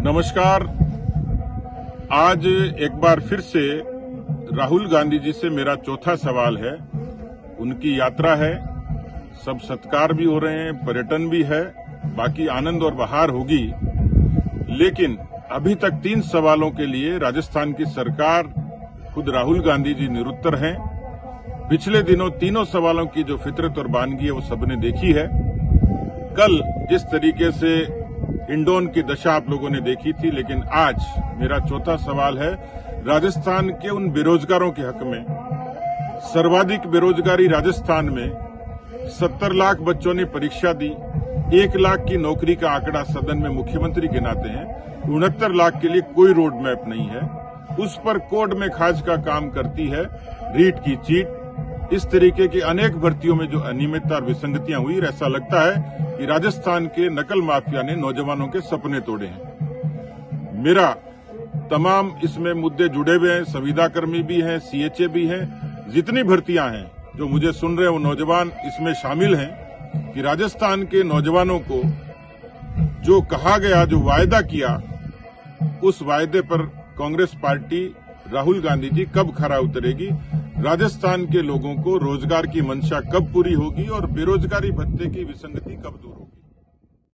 नमस्कार। आज एक बार फिर से राहुल गांधी जी से मेरा चौथा सवाल है। उनकी यात्रा है। सब सत्कार भी हो रहे हैं, पर्यटन भी है, बाकी आनंद और बहार होगी। लेकिन अभी तक तीन सवालों के लिए राजस्थान की सरकार खुद राहुल गांधी जी निरुत्तर हैं। पिछले दिनों तीनों सवालों की जो फितरत और बानगी है, वो सबने देखी है। कल जिस तरीके से इंडोन की दशा आप लोगों ने देखी थी, लेकिन आज मेरा चौथा सवाल है, राजस्थान के उन बेरोजगारों के हक में, सर्वाधिक बेरोजगारी राजस्थान में, सत्तर लाख बच्चों ने परीक्षा दी, एक लाख की नौकरी का आंकड़ा सदन में मुख्यमंत्री गिनाते हैं, उनहत्तर लाख के लिए कोई रोड मैप नहीं है, उस पर कोड में खाज का काम करती है, रीट की चीट इस तरीके की अनेक भर्तियों में जो अनियमितता और विसंगतियाँ हुई, ऐसा लगता है कि राजस्थान के नकल माफिया ने नौजवानों के सपने तोड़े हैं। मेरा तमाम इसमें मुद्दे जुड़े हुए हैं संविदा कर्मी भी हैं सीएचए भी हैं। जितनी भर्तियाँ हैं, जो मुझे सुन रहे हैं, वो नौजवान इसमें शामिल हैं कि राजस्थान के नौजवानों को जो कहा गया, जो वायदा किया, उस वायदे पर कांग्रेस पार्टी राहुल गांधी जी कब खरा उतरेगी? राजस्थान के लोगों को रोज़गार की मंशा कब पूरी होगी और बेरोजगारी भत्ते की विसंगति कब दूर होगी?